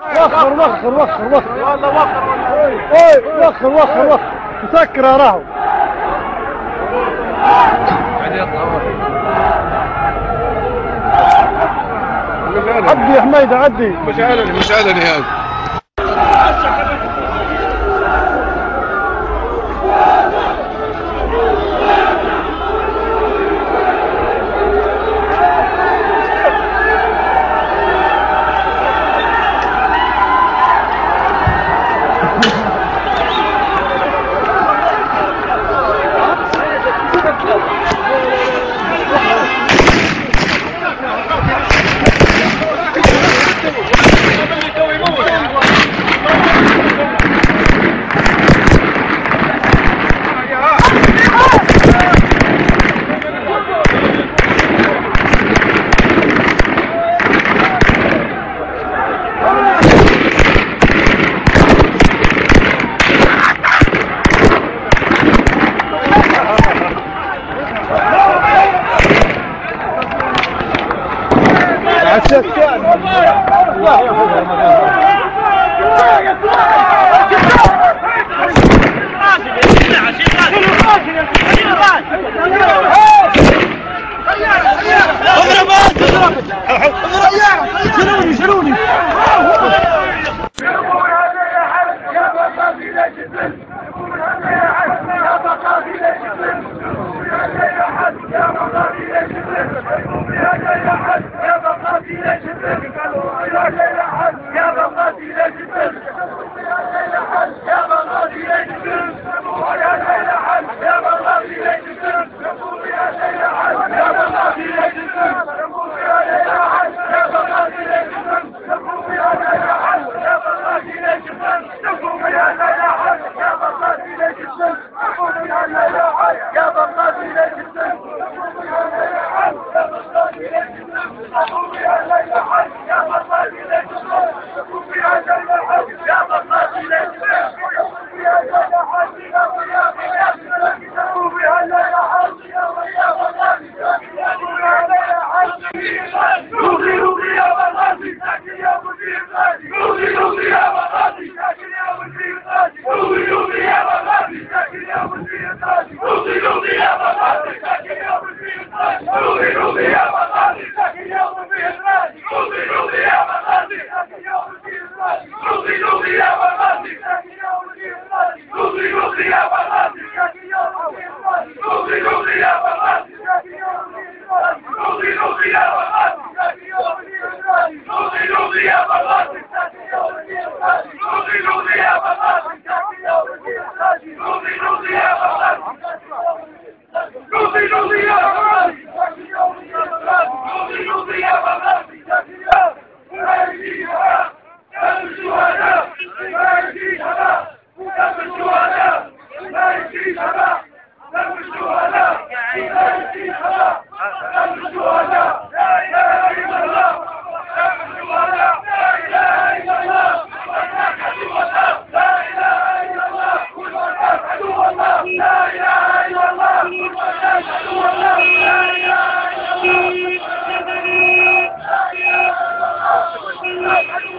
وخر وخر وخر وخر. والله وخر. والله وخر وخر وخر. مسكر يا راهو. عدي يا حميدة عدي. مش علني مش علني هذا عسكان لا إله إلا أنت يا رب إلى جبل Hallelujah. Thank you.